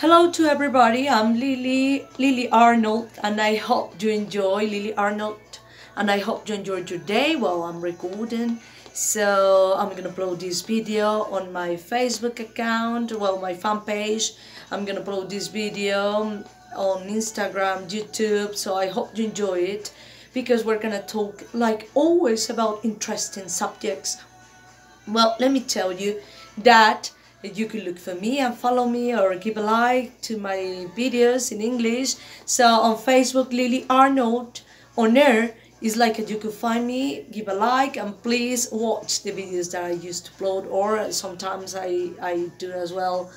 Hello to everybody. I'm Lilly Lilly Arnold, and I hope you enjoy Lilly Arnold, and I hope you enjoyed your day while I'm recording. So I'm gonna upload this video on my Facebook account, well, my fan page. I'm gonna upload this video on Instagram, YouTube. So I hope you enjoy it because we're gonna talk, like always, about interesting subjects. Well, let me tell you that you can look for me and follow me or give a like to my videos in English. So on Facebook, Lilly Arnold on air is like you can find me, give a like, and please watch the videos that I used to upload. Or sometimes I, I do as well.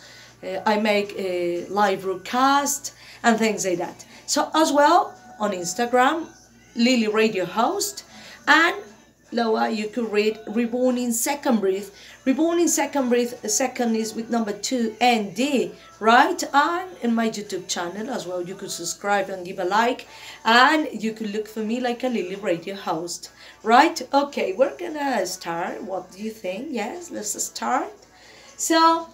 Uh, I make a live broadcast and things like that. So as well on Instagram, Lilly Radio Host, and Lower, you could read Reborn in Second Breath. Reborn in Second Breath, second is with number two and D, right? And in my YouTube channel as well, you could subscribe and give a like. And you could look for me like a Lilly Radio host, right? Okay, we're gonna start. What do you think? Yes, let's start. So,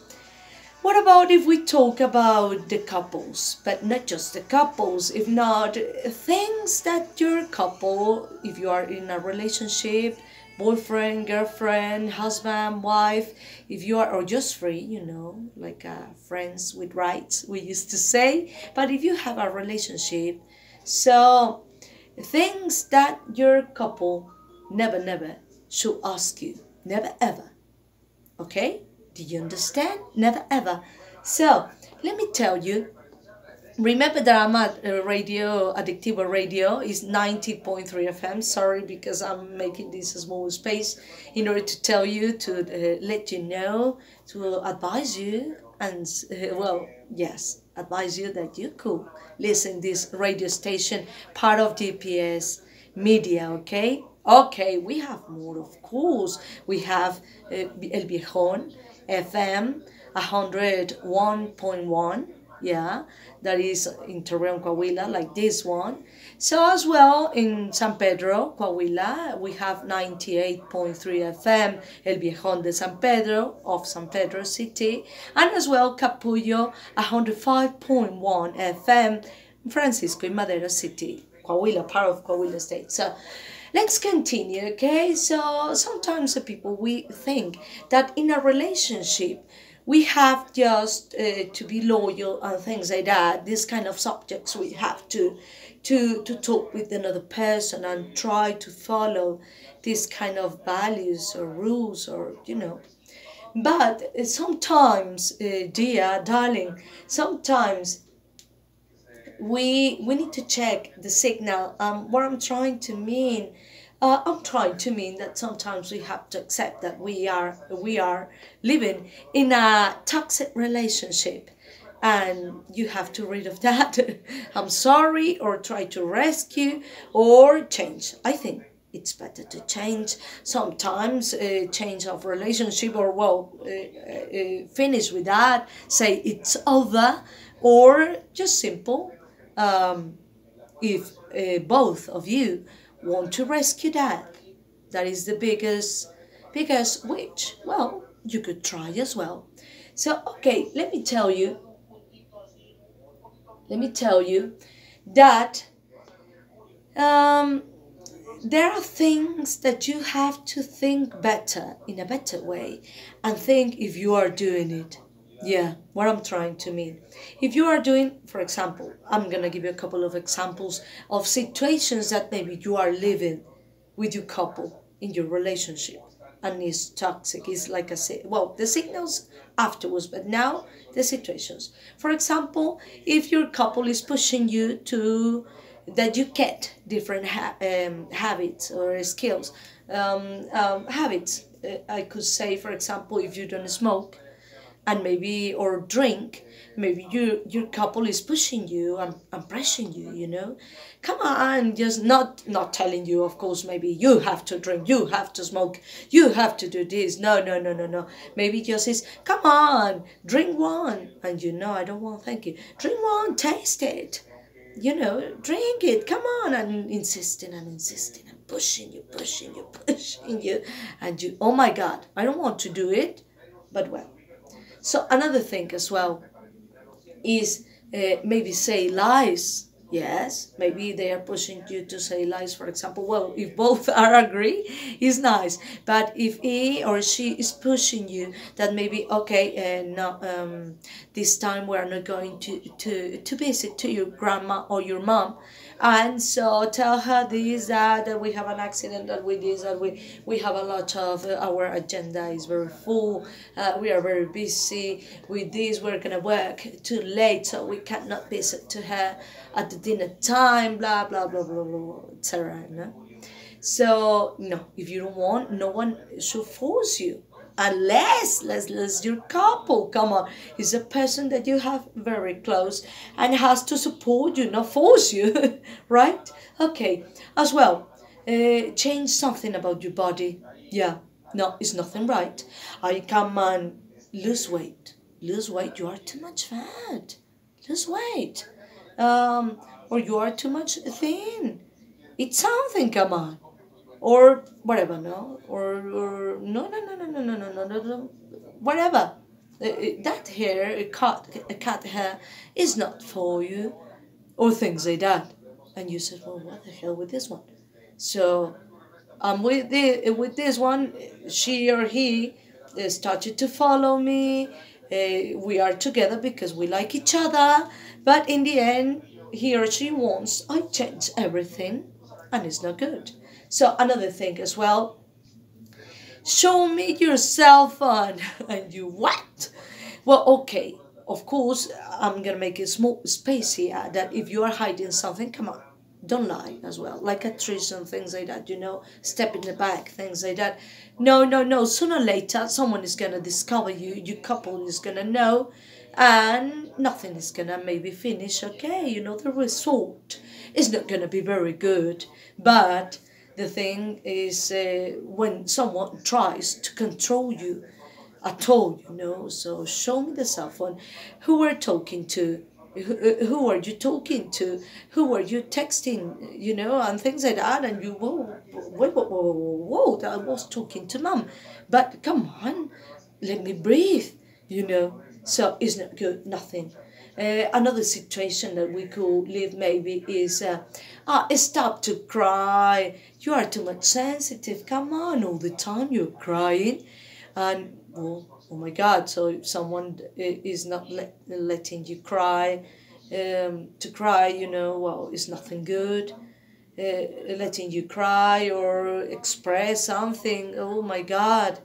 what about if we talk about the couples, but not just the couples, if not things that your couple, if you are in a relationship, boyfriend, girlfriend, husband, wife, if you are, or just free, you know, like uh, friends with rights, we used to say, but if you have a relationship, so things that your couple never, never should ask you, never ever, okay? Do you understand? Never ever. So, let me tell you. Remember that I'm at radio, Addictiva Radio is 90.3 FM. Sorry, because I'm making this a small space in order to tell you, to uh, let you know, to advise you, and uh, well, yes, advise you that you could listen this radio station, part of DPS media, okay? Okay, we have more, of course. We have uh, El Viejón, FM 101.1 yeah that is in Torreon Coahuila like this one. So as well in San Pedro Coahuila we have 98.3 FM El Viejón de San Pedro of San Pedro City and as well Capullo 105.1 FM Francisco in Madero City Coahuila part of Coahuila State. So let's continue okay? So sometimes the people we think that in a relationship we have just uh, to be loyal and things like that these kind of subjects we have to to to talk with another person and try to follow these kind of values or rules or you know. But sometimes uh, dear darling sometimes we we need to check the signal. Um, what I'm trying to mean, uh, I'm trying to mean that sometimes we have to accept that we are we are living in a toxic relationship, and you have to rid of that. I'm sorry, or try to rescue or change. I think it's better to change sometimes uh, change of relationship or well uh, uh, finish with that say it's over or just simple um, if uh, both of you want to rescue that, that is the biggest, biggest which, well, you could try as well. So, okay, let me tell you, let me tell you that um, there are things that you have to think better in a better way and think if you are doing it yeah, what I'm trying to mean. If you are doing, for example, I'm going to give you a couple of examples of situations that maybe you are living with your couple in your relationship and it's toxic. It's like I say, well, the signals afterwards, but now the situations. For example, if your couple is pushing you to that you get different ha um, habits or skills, um, um, habits. Uh, I could say, for example, if you don't smoke, and maybe or drink maybe you your couple is pushing you and, and pressing you you know? Come on just not not telling you of course maybe you have to drink you have to smoke you have to do this. No no no no no. Maybe just says come on drink one. And you know i don't want thank you. Drink one taste it. You know drink it come on and insisting and insisting and pushing you pushing you pushing you. And you oh my god i don't want to do it but well so another thing as well, is uh, maybe say lies yes maybe they are pushing you to say lies for example. Well if both are agree it's nice. But if he or she is pushing you that maybe okay uh, no um, this time we're not going to to to visit to your grandma or your mom. And so tell her this that, that we have an accident that we this that we we have a lot of uh, our agenda is very full. Uh, we are very busy. With this we're gonna work too late so we cannot visit to her at the dinner time blah blah blah blah blah etc no? so no if you don't want no one should force you. Unless let's, let's your couple come on is a person that you have very close and has to support you not force you right? Okay as well uh, change something about your body. Yeah no it's nothing right. I come and lose weight. Lose weight you are too much fat. Lose weight um, or you are too much thin it's something come on or whatever, no, or, or no, no, no, no, no, no, no, no, no, whatever. That hair, cut, cut hair, is not for you, or things like that. And you said, well, what the hell with this one? So, um, with the with this one, she or he started to follow me. Uh, we are together because we like each other, but in the end, he or she wants I change everything, and it's not good. So another thing as well, show me your cell phone. and you what? Well, okay, of course, I'm gonna make a small space here that if you are hiding something, come on, don't lie as well. Like a treason, things like that, you know, step in the back, things like that. No, no, no, sooner or later, someone is gonna discover you, your couple is gonna know, and nothing is gonna maybe finish okay. You know, the result is not gonna be very good, but the thing is uh, when someone tries to control you at all, you know. So show me the cell phone. Who we're talking to? Who, who are you talking to? Who are you texting? You know, and things like that. And you, whoa, whoa, whoa, whoa, whoa I was talking to mom. But come on, let me breathe, you know. So it's not good, nothing. Uh, another situation that we could live maybe is uh, ah, stop to cry. You are too much sensitive. Come on, all the time you're crying. And, well, oh my God, so if someone is not let, letting you cry, um, to cry, you know, well, it's nothing good. Uh, letting you cry or express something, oh my God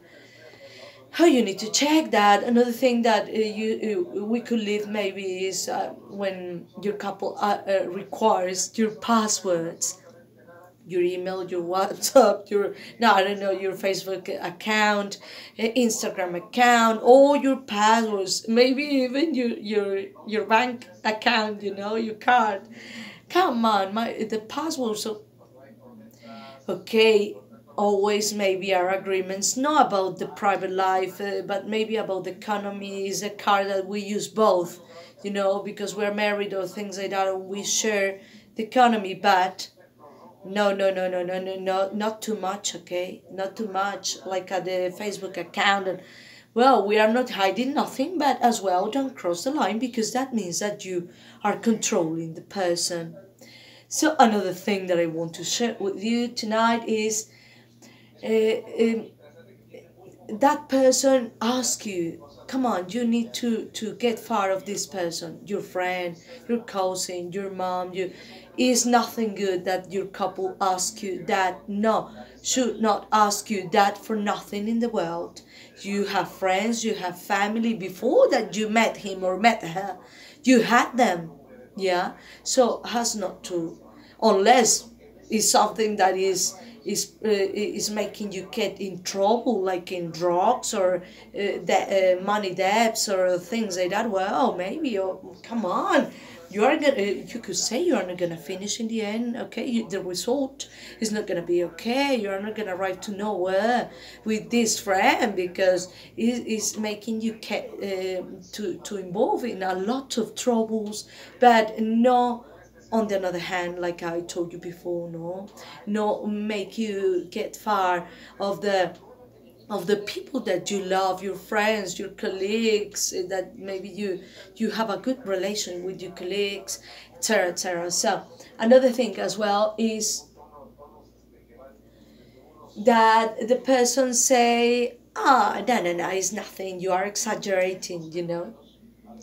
how you need to check that. Another thing that uh, you, you, we could leave maybe is uh, when your couple uh, uh, requires your passwords, your email, your WhatsApp, your no, I don't know, your Facebook account, uh, Instagram account, all your passwords, maybe even your your your bank account, you know, your card. Come on, my the passwords. So, okay, always maybe our agreements not about the private life uh, but maybe about the economy is a car that we use both you know because we're married or things like that and we share the economy but no no no no no no no not too much okay? Not too much like at the facebook account and well we are not hiding nothing but as well don't cross the line because that means that you are controlling the person. So another thing that i want to share with you tonight is uh, um, that person asks you come on you need to to get far of this person. Your friend your cousin your mom you is nothing good that your couple ask you that. No should not ask you that for nothing in the world. You have friends you have family before that you met him or met her. You had them yeah? So has not to unless it's something that is is uh, is making you get in trouble, like in drugs or uh, de- uh, money debts or things like that. Well, maybe oh, come on, you are gonna. You could say you are not gonna finish in the end. Okay, you, the result is not gonna be okay. You are not gonna arrive to nowhere with this friend because it is making you get uh, to to involve in a lot of troubles, but no on the other hand like i told you before no not make you get far of the of the people that you love your friends your colleagues eh, that maybe you you have a good relation with your colleagues etc etc so another thing as well is that the person say ah no no no it's nothing you are exaggerating you know.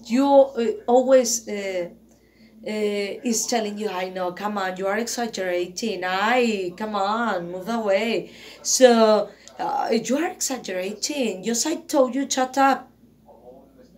You uh, always uh, uh, is telling you i know come on you are exaggerating. I come on move away. So uh, you are exaggerating. Yes i told you shut up.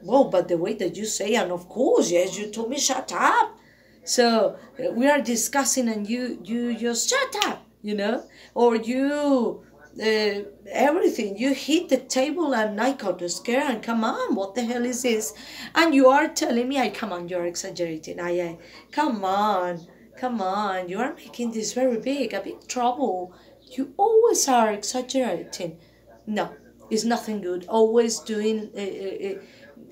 Well but the way that you say and of course yes you told me shut up. So uh, we are discussing and you you just shut up you know? Or you uh, everything. You hit the table and i got scared and come on what the hell is this? And you are telling me i come on you're exaggerating. I, I come on come on. You are making this very big a big trouble. You always are exaggerating. No it's nothing good. Always doing uh, uh,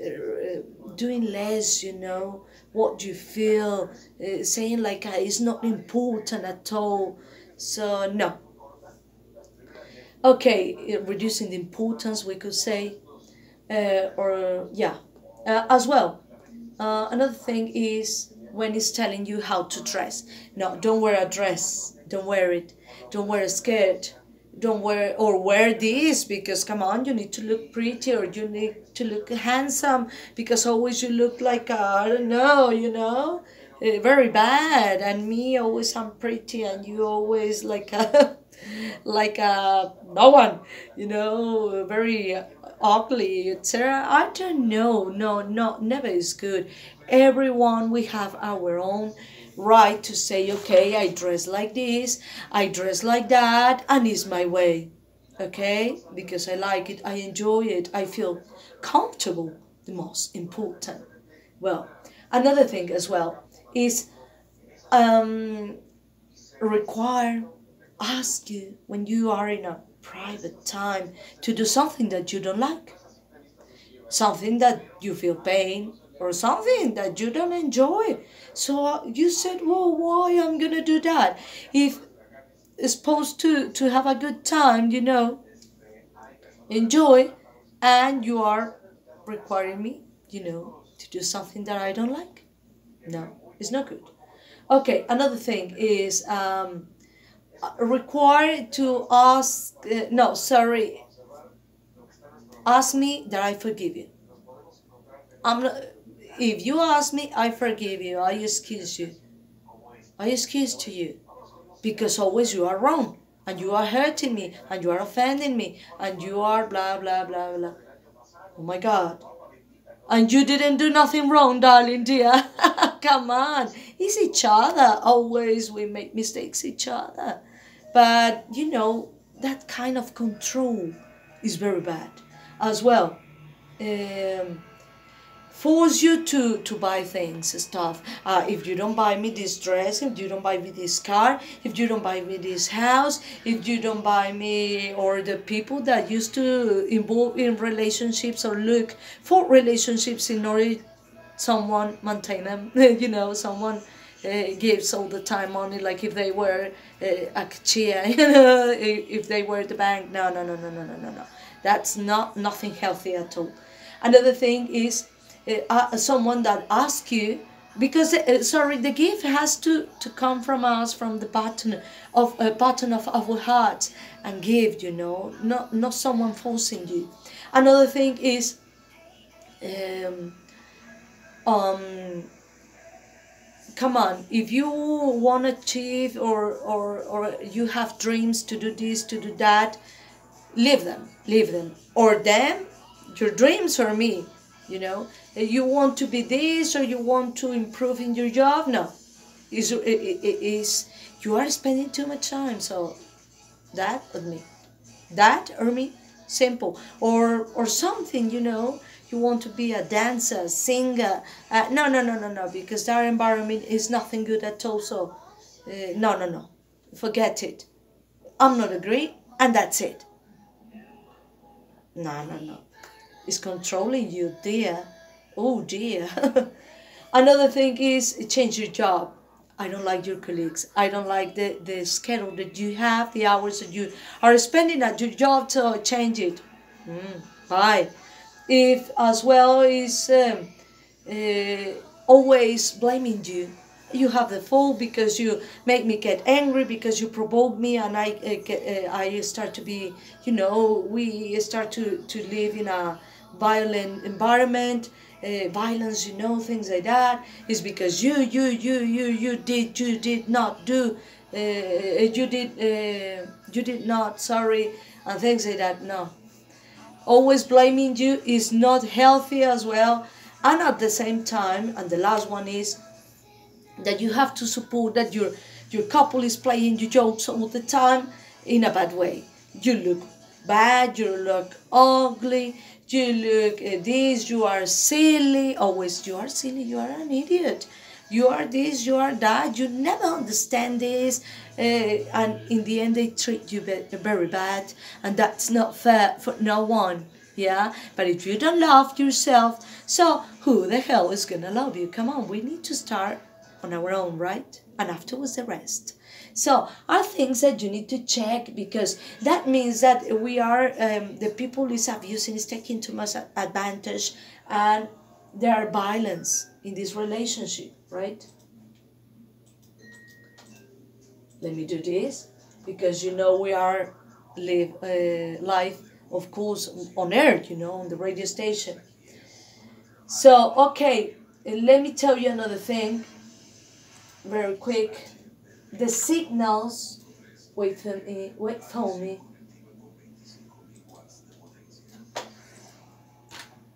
uh, doing less you know what you feel uh, saying like uh, it's not important at all. So no okay reducing the importance we could say uh, or yeah uh, as well. Uh, another thing is when it's telling you how to dress. No don't wear a dress. Don't wear it. Don't wear a skirt. Don't wear or wear this because come on you need to look pretty or you need to look handsome because always you look like I don't know you know very bad. And me always I'm pretty and you always like a like a no one you know very ugly etc I don't know. No no never is good. Everyone we have our own right to say okay I dress like this I dress like that and it's my way. Okay? Because I like it I enjoy it I feel comfortable the most important. Well another thing as well is um, require ask you when you are in a private time to do something that you don't like. Something that you feel pain or something that you don't enjoy. So uh, you said well why i'm gonna do that? If it's supposed to to have a good time you know enjoy and you are requiring me you know to do something that i don't like? No it's not good. Okay, another thing is um, required to ask, uh, no, sorry, ask me that I forgive you. I'm not, if you ask me, I forgive you, I excuse you. I excuse to you because always you are wrong and you are hurting me and you are offending me and you are blah blah blah blah. Oh my God. And you didn't do nothing wrong, darling dear. Come on. It's each other. Always we make mistakes each other. But, you know, that kind of control is very bad as well. Um, force you to to buy things stuff uh, if you don't buy me this dress if you don't buy me this car if you don't buy me this house if you don't buy me or the people that used to involve in relationships or look for relationships in order someone maintain them you know someone uh, gives all the time money, like if they were uh, a cashier, you know, if they were the bank. No, no, no, no, no, no, no, no. That's not nothing healthy at all. Another thing is uh, uh someone that asks you because uh, sorry the gift has to to come from us from the pattern of a uh, of our hearts and give you know not not someone forcing you another thing is um um come on if you want to achieve or or or you have dreams to do this to do that leave them leave them. Or them your dreams or me you know? You want to be this or you want to improve in your job? No. Is is you are spending too much time so that or me. That or me simple. Or or something you know you want to be a dancer singer uh, no no no no no because our environment is nothing good at all so uh, no no no forget it i'm not agree and that's it no no no it's controlling you dear oh dear another thing is change your job I don't like your colleagues. I don't like the, the schedule that you have, the hours that you are spending at your job, so change it. Mm, bye. If as well is um, uh, always blaming you, you have the fault because you make me get angry because you provoke me and I uh, get, uh, I start to be you know we start to to live in a violent environment uh, violence you know things like that. Is because you you you you you did you did not do uh, you did uh, you did not sorry and things like that. No always blaming you is not healthy as well and at the same time and the last one is that you have to support that your your couple is playing your jokes all the time in a bad way. You look bad, you look ugly, you look this, you are silly, always you are silly, you are an idiot. You are this, you are that, you never understand this, uh, and in the end they treat you very bad, and that's not fair for no one. Yeah, but if you don't love yourself, so who the hell is gonna love you? Come on, we need to start on our own, right? And afterwards the rest. So are things that you need to check because that means that we are um, the people is abusing is taking too much advantage and there are violence in this relationship, right? Let me do this because you know we are live uh, of course on earth, you know, on the radio station. So okay, let me tell you another thing very quick. The signals, wait for me, wait for me.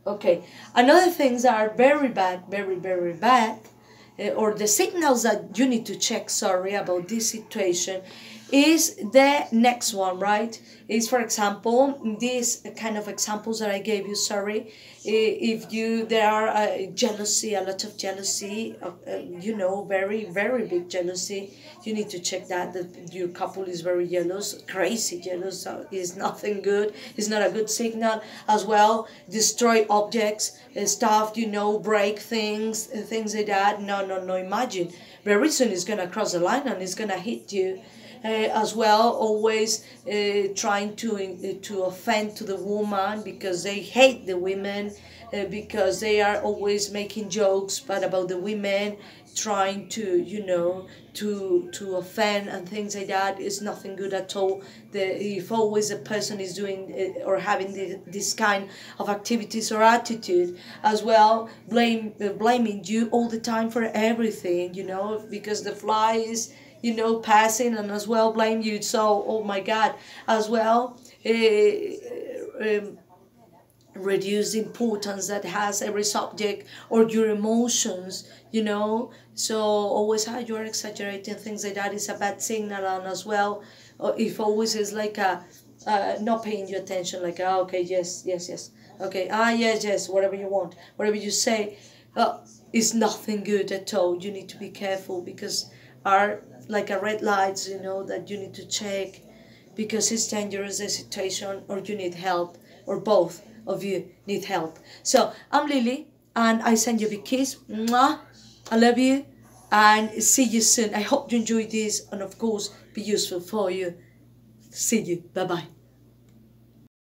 Okay, another things are very bad, very, very bad, uh, Uh, or the signals that you need to check, sorry, about this situation is the next one, right? Is for example, these kind of examples that I gave you, sorry, if you, there are uh, jealousy, a lot of jealousy, uh, uh, you know, very, very big jealousy, you need to check that, that your couple is very jealous, crazy jealous is nothing good, it's not a good signal. As well, destroy objects, uh, stuff, you know, break things, uh, things like that, no, no, no, imagine, very soon it's going to cross the line and it's going to hit you, as well, always uh, trying to uh, to offend to the woman because they hate the women, uh, because they are always making jokes, but about the women, trying to you know to to offend and things like that is nothing good at all. The if always a person is doing uh, or having the, this kind of activities or attitude as well, blame uh, blaming you all the time for everything, you know, because the flies you know, passing and as well blame you. So, oh my God, as well, uh, um, reduce the importance that has every subject or your emotions, you know. So always how you're exaggerating things like that is a bad signal and as well, if always is like a, uh, not paying your attention, like, ah, okay, yes, yes, yes, okay, ah, yes, yes, whatever you want, whatever you say, uh, is nothing good at all. You need to be careful because our like a red lights, you know, that you need to check because it's dangerous the situation or you need help or both of you need help. So I'm Lilly and I send you a big kiss. Mwah. I love you and see you soon. I hope you enjoyed this and of course be useful for you. See you. Bye-bye.